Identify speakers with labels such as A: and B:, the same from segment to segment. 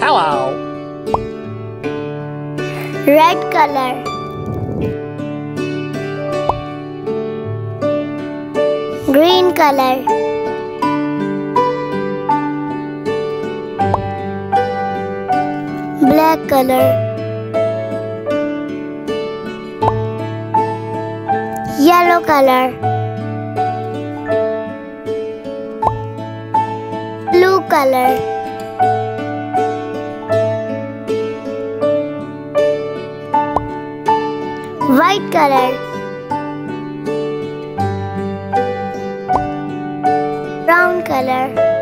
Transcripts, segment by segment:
A: Hello.
B: Red color. Green color. Black color. color. Blue color. White color. Brown color.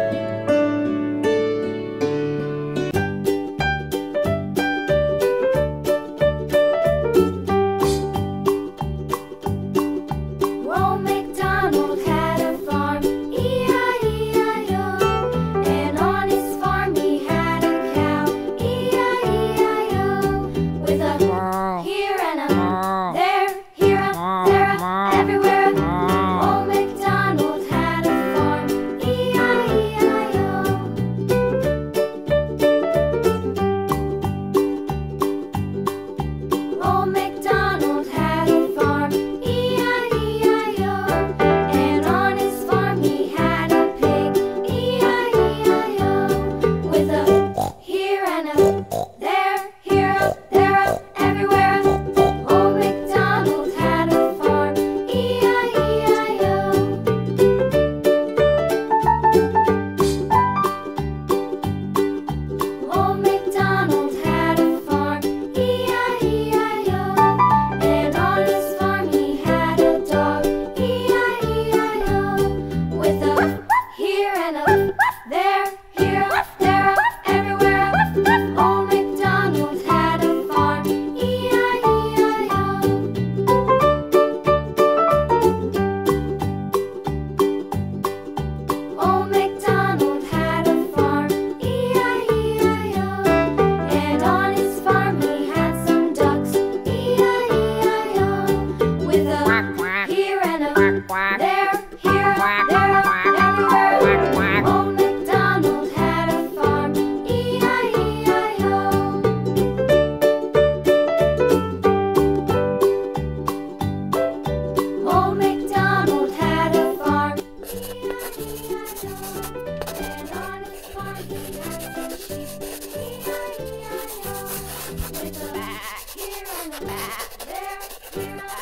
A: Bye.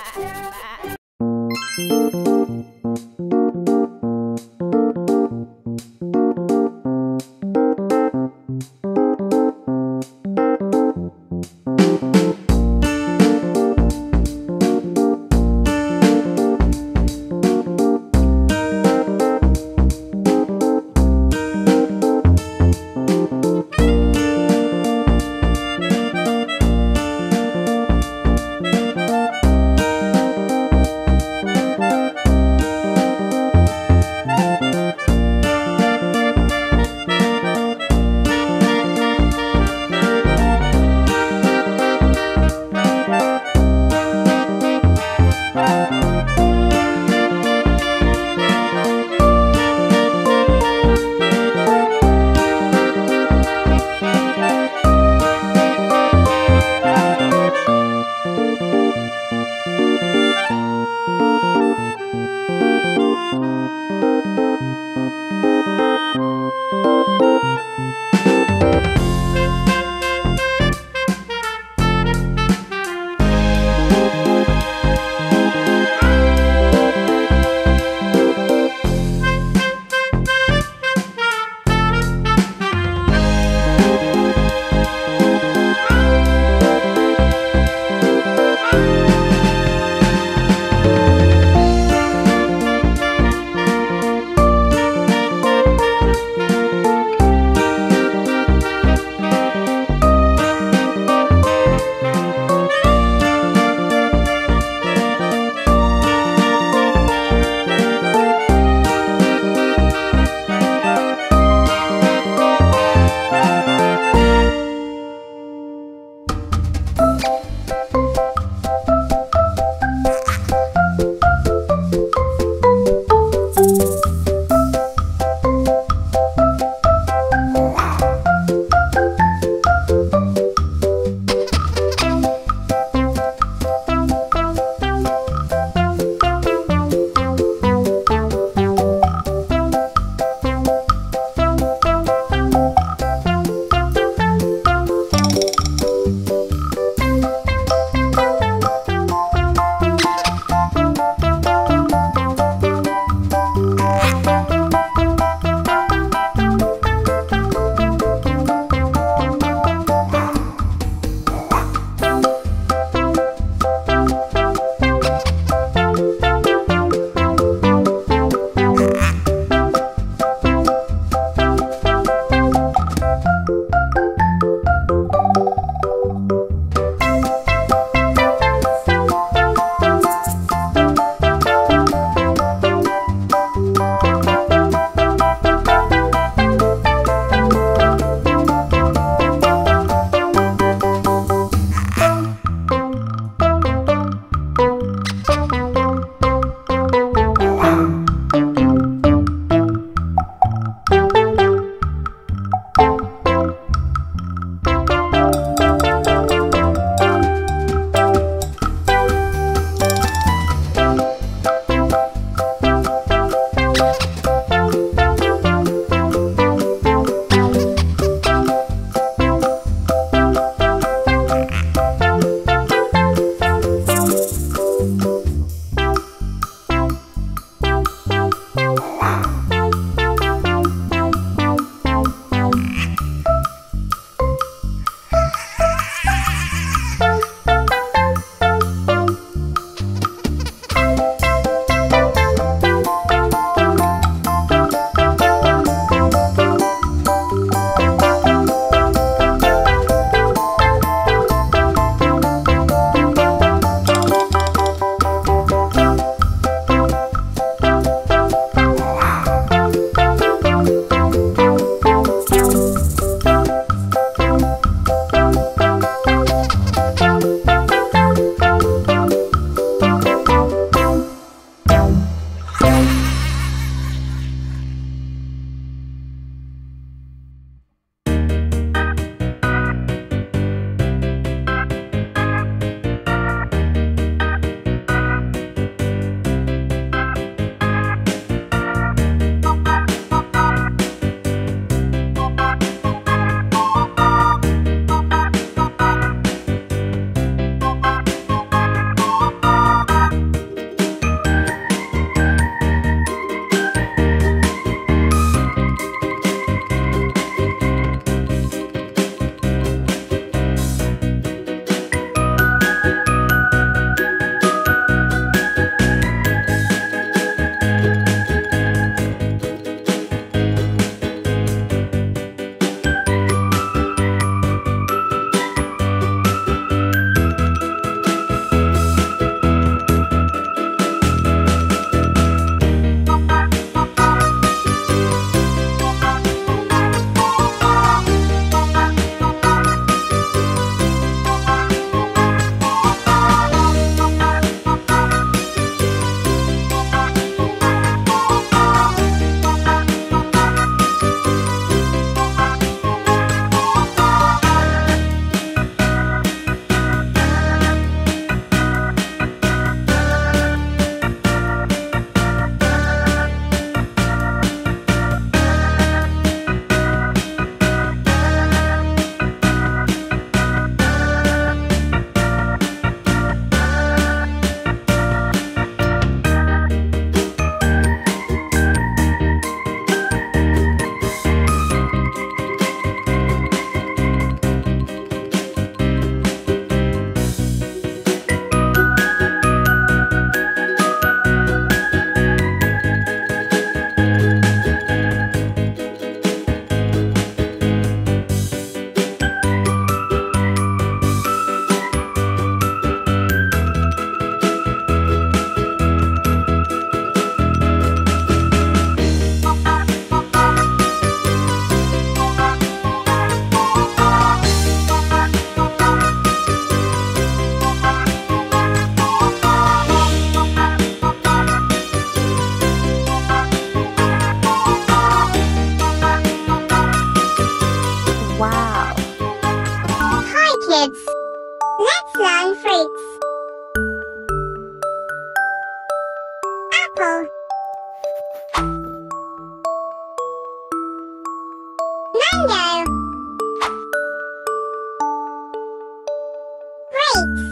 A: Oh.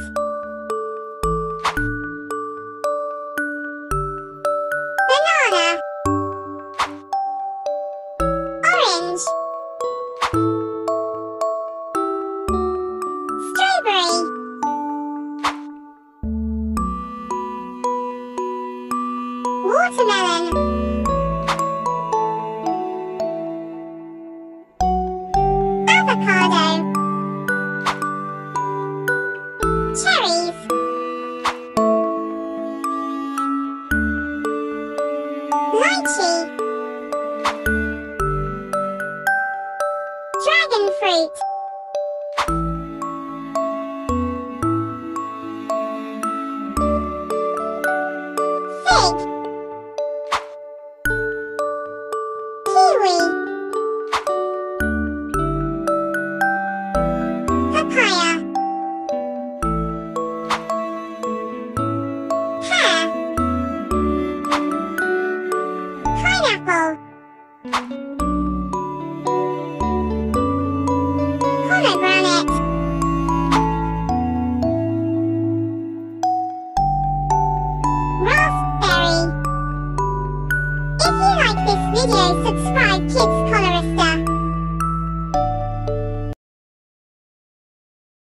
A: Apple.